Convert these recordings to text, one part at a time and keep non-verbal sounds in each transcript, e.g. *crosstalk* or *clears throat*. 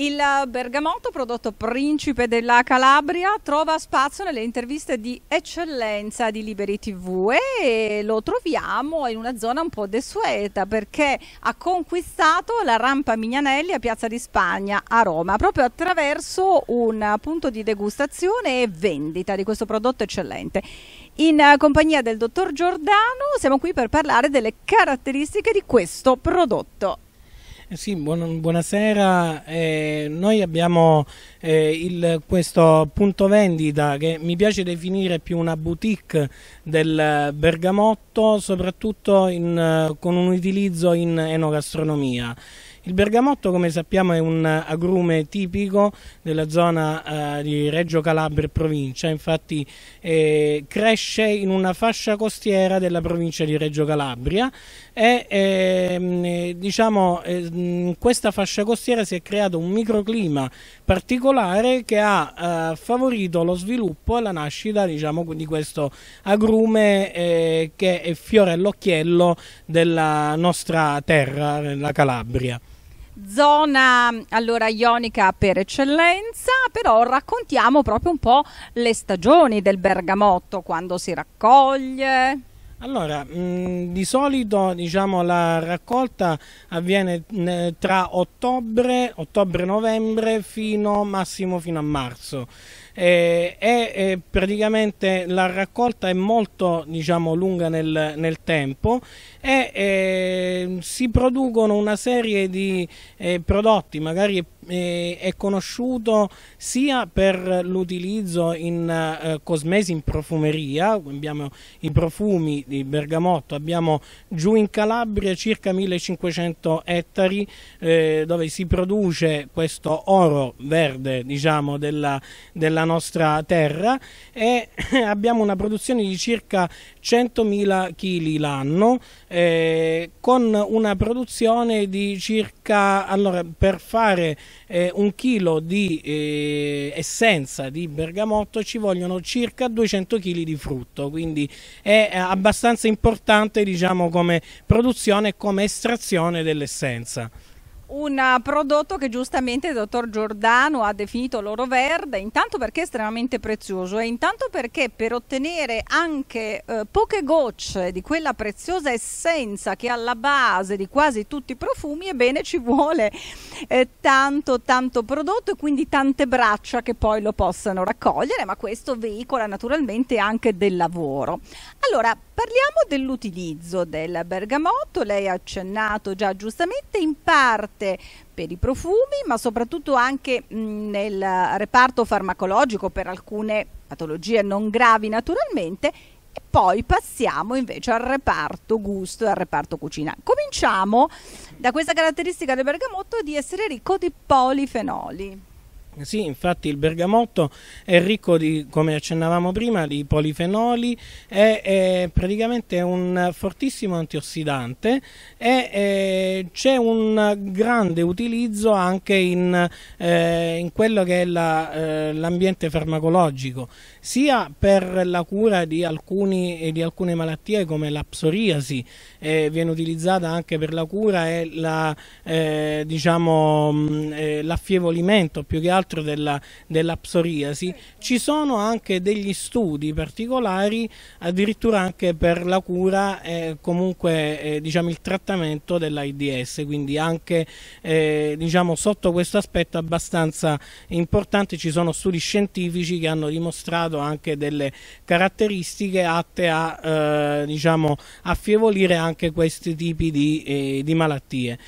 Il bergamotto, prodotto principe della Calabria, trova spazio nelle interviste di eccellenza di Liberi TV e lo troviamo in una zona un po' desueta perché ha conquistato la rampa Mignanelli a Piazza di Spagna a Roma proprio attraverso un punto di degustazione e vendita di questo prodotto eccellente. In compagnia del dottor Giordano siamo qui per parlare delle caratteristiche di questo prodotto. Sì, buon, buonasera. Eh, noi abbiamo eh, il, questo punto vendita che mi piace definire più una boutique del bergamotto, soprattutto in, con un utilizzo in enogastronomia. Il bergamotto, come sappiamo, è un agrume tipico della zona eh, di Reggio Calabria e provincia, infatti eh, cresce in una fascia costiera della provincia di Reggio Calabria e ehm, diciamo, eh, in questa fascia costiera si è creato un microclima particolare che ha eh, favorito lo sviluppo e la nascita diciamo, di questo agrume eh, che è fiore all'occhiello della nostra terra, la Calabria zona allora ionica per eccellenza, però raccontiamo proprio un po' le stagioni del bergamotto, quando si raccoglie. Allora, mh, di solito diciamo, la raccolta avviene tra ottobre, ottobre-novembre fino massimo fino a marzo e eh, praticamente la raccolta è molto diciamo, lunga nel, nel tempo. E eh, si producono una serie di eh, prodotti magari eh, è conosciuto sia per l'utilizzo in eh, cosmesi in profumeria, abbiamo i profumi di bergamotto, abbiamo giù in Calabria circa 1500 ettari eh, dove si produce questo oro verde diciamo, della, della nostra terra e *laughs* abbiamo una produzione di circa 100.000 kg l'anno eh, con una produzione di circa allora per fare eh, un chilo di eh, essenza di bergamotto ci vogliono circa 200 kg di frutto quindi è abbastanza importante diciamo come produzione e come estrazione dell'essenza un prodotto che giustamente il dottor Giordano ha definito l'oro verde, intanto perché è estremamente prezioso e intanto perché per ottenere anche eh, poche gocce di quella preziosa essenza che è alla base di quasi tutti i profumi, ebbene ci vuole eh, tanto tanto prodotto e quindi tante braccia che poi lo possano raccogliere, ma questo veicola naturalmente anche del lavoro. Allora, parliamo dell'utilizzo del bergamotto, lei ha accennato già giustamente in parte per i profumi, ma soprattutto anche mh, nel reparto farmacologico per alcune patologie non gravi naturalmente e poi passiamo invece al reparto gusto e al reparto cucina. Cominciamo da questa caratteristica del bergamotto di essere ricco di polifenoli. Sì, infatti il bergamotto è ricco di, come accennavamo prima, di polifenoli, è, è praticamente un fortissimo antiossidante e c'è un grande utilizzo anche in, eh, in quello che è la, eh, l'ambiente farmacologico, sia per la cura di, alcuni, di alcune malattie come la psoriasi, eh, viene utilizzata anche per la cura e la, eh, diciamo, mm, eh, l'affievolimento più che altro altro della, della psoriasi, ci sono anche degli studi particolari addirittura anche per la cura e comunque eh, diciamo il trattamento dell'AIDS, quindi anche eh, diciamo sotto questo aspetto abbastanza importante ci sono studi scientifici che hanno dimostrato anche delle caratteristiche atte a eh, diciamo affievolire anche questi tipi di, eh, di malattie.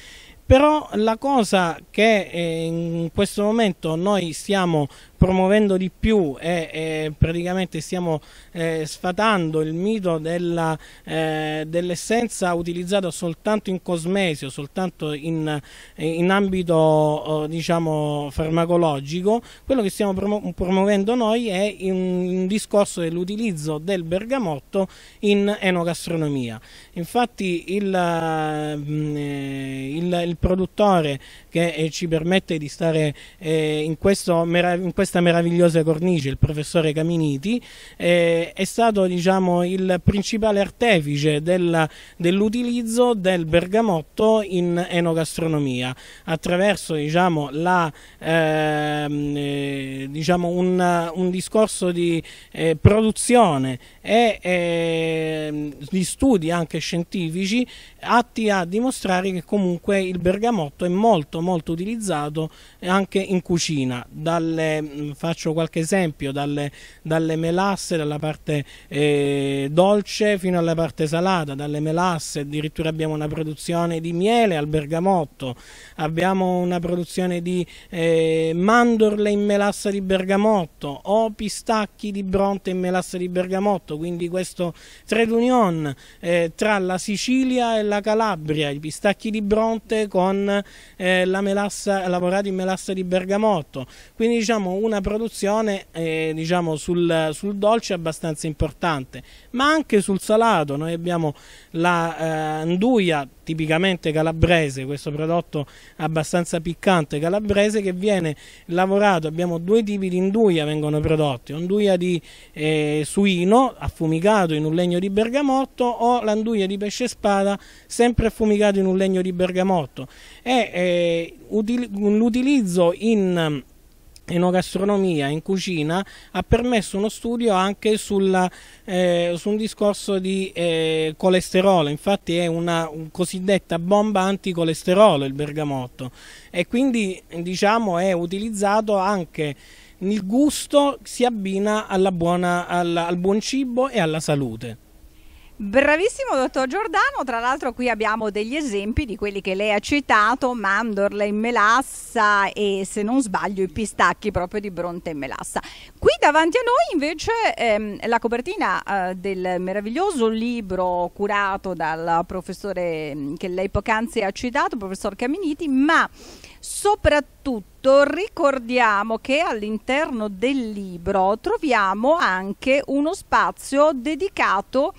Però la cosa che eh, in questo momento noi stiamo promuovendo di più e, e praticamente stiamo eh, sfatando il mito eh, dell'essenza utilizzata soltanto in cosmesi o soltanto in, in ambito diciamo farmacologico, quello che stiamo promu promuovendo noi è un, discorso dell'utilizzo del bergamotto in enogastronomia. Infatti il, mm, eh, il, il produttore che eh, ci permette di stare eh, in, questo, in questa questa meravigliosa cornice, il professore Caminiti, eh, è stato diciamo, il principale artefice del, dell'utilizzo del bergamotto in enogastronomia. Attraverso diciamo, la, ehm, eh, diciamo un, un, discorso di eh, produzione e ehm, di studi anche scientifici atti a dimostrare che comunque il bergamotto è molto molto utilizzato anche in cucina dalle, faccio qualche esempio dalle, dalle melasse dalla parte eh, dolce fino alla parte salata dalle melasse addirittura abbiamo una produzione di miele al bergamotto abbiamo una produzione di eh, mandorle in melassa di bergamotto o pistacchi di bronte in melassa di bergamotto quindi questo trade union eh, tra la Sicilia e la Calabria i pistacchi di bronte con eh, la melassa lavorata in melassa di bergamotto. Quindi diciamo una produzione eh, diciamo sul, sul, dolce abbastanza importante ma anche sul salato. Noi abbiamo la eh, anduia tipicamente calabrese, questo prodotto abbastanza piccante calabrese che viene lavorato, abbiamo due tipi di induia vengono prodotti, unduia di eh, suino affumicato in un legno di bergamotto o l'anduia di pesce spada sempre affumicato in un legno di bergamotto. E eh, l'utilizzo in enogastronomia, in cucina, ha permesso uno studio anche sulla, eh, su un discorso di eh, colesterolo, infatti è una un cosiddetta bomba anticolesterolo il bergamotto e quindi diciamo è utilizzato anche il gusto si abbina buona, al, al buon cibo e alla salute. Bravissimo dottor Giordano, tra l'altro qui abbiamo degli esempi di quelli che lei ha citato, mandorle in melassa e se non sbaglio i pistacchi proprio di Bronte in melassa. Qui davanti a noi invece ehm, la copertina eh, del meraviglioso libro curato dal professore mm, che lei poc'anzi ha citato, professor Caminiti, ma soprattutto ricordiamo che all'interno del libro troviamo anche uno spazio dedicato a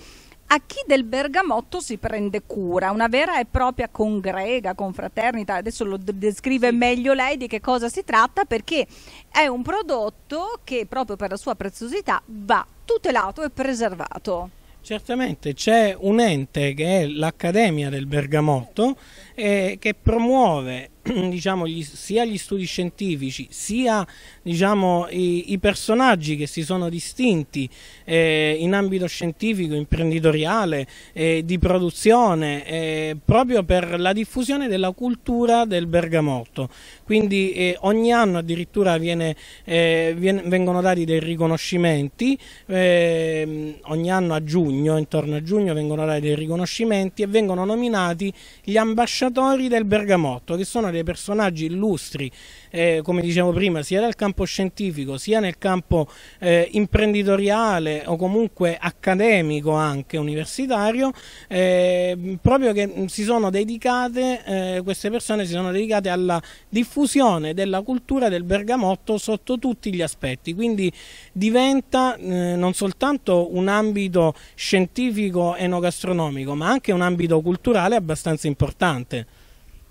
a chi del bergamotto si prende cura, una vera e propria congrega, confraternita, adesso lo descrive meglio lei di che cosa si tratta perché è un prodotto che proprio per la sua preziosità va tutelato e preservato. Certamente c'è un ente che è l'Accademia del Bergamotto eh, che promuove *clears throat* diciamo, gli, sia gli studi scientifici sia diciamo, i, i, personaggi che si sono distinti eh, in ambito scientifico, imprenditoriale, eh, di produzione, eh, proprio per la diffusione della cultura del bergamotto. Quindi eh, ogni anno addirittura viene, eh, viene, vengono dati dei riconoscimenti, ehm, ogni anno a giugno, intorno a giugno vengono dati dei riconoscimenti e vengono nominati gli ambasciatori del bergamotto, che sono dei personaggi illustri, eh, come dicevo prima, sia nel campo scientifico sia nel campo eh, imprenditoriale o comunque accademico anche universitario, eh, proprio che si sono dedicate, eh, queste persone si sono dedicate alla diffusione della cultura del bergamotto sotto tutti gli aspetti, quindi diventa eh, non soltanto un ambito scientifico enogastronomico, ma anche un ambito culturale abbastanza importante.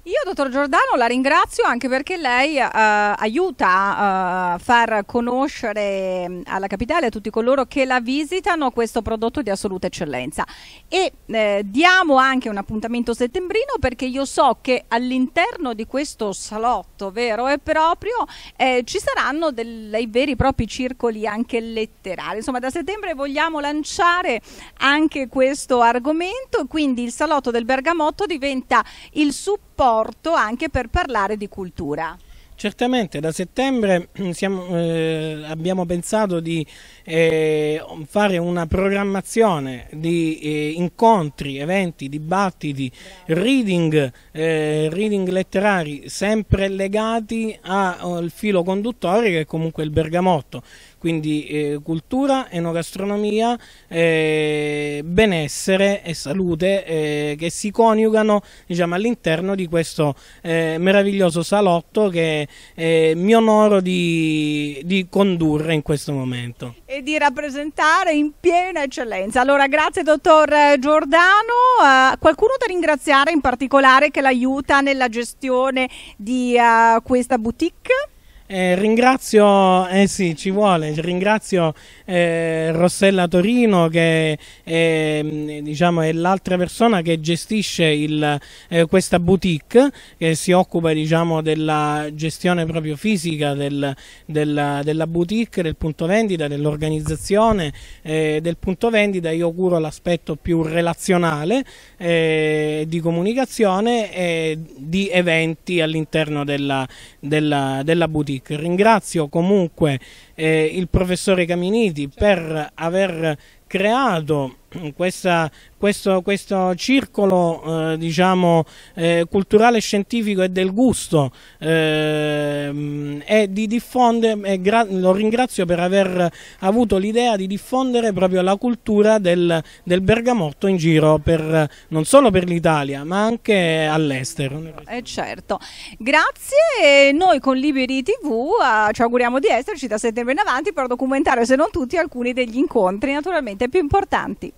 Io, dottor Giordano, la ringrazio anche perché lei uh, aiuta a uh, far conoscere alla capitale a tutti coloro che la visitano questo prodotto di assoluta eccellenza. E eh, diamo anche un appuntamento settembrino perché io so che all'interno di questo salotto vero e proprio eh, ci saranno dei veri e propri circoli anche letterari. Insomma, da settembre vogliamo lanciare anche questo argomento, quindi il salotto del Bergamotto diventa il supporto supporto anche per parlare di cultura. Certamente, da settembre siamo, eh, abbiamo pensato di eh, fare una programmazione di eh, incontri, eventi, dibattiti, reading, eh, reading letterari sempre legati al filo conduttore che è comunque il bergamotto quindi eh, cultura, enogastronomia, eh, benessere e salute eh, che si coniugano diciamo, all'interno di questo eh, meraviglioso salotto che eh, mi onoro di, di condurre in questo momento e di rappresentare in piena eccellenza. Allora, grazie dottor Giordano. Uh, qualcuno da ringraziare in particolare che l'aiuta nella gestione di uh, questa boutique? Eh, ringrazio, eh sì, ci vuole, ringrazio eh, Rossella Torino che mm, diciamo, è l'altra persona che gestisce il, eh, questa boutique, che si occupa diciamo, della gestione proprio fisica del, della, della, boutique, del punto vendita, dell'organizzazione eh, del punto vendita. Io curo l'aspetto più relazionale eh, di comunicazione e di eventi all'interno della, della, della boutique. Ringrazio comunque eh, il professore Caminiti per aver creato questa, questo, questo, circolo eh, diciamo, eh, culturale, scientifico e del gusto eh, e di diffondere, lo ringrazio per aver avuto l'idea di diffondere proprio la cultura del, del bergamotto in giro per, non solo per l'Italia ma anche all'estero. Eh certo, grazie noi con Liberi TV eh, ci auguriamo di esserci da settembre in avanti per documentare se non tutti alcuni degli incontri naturalmente più importanti.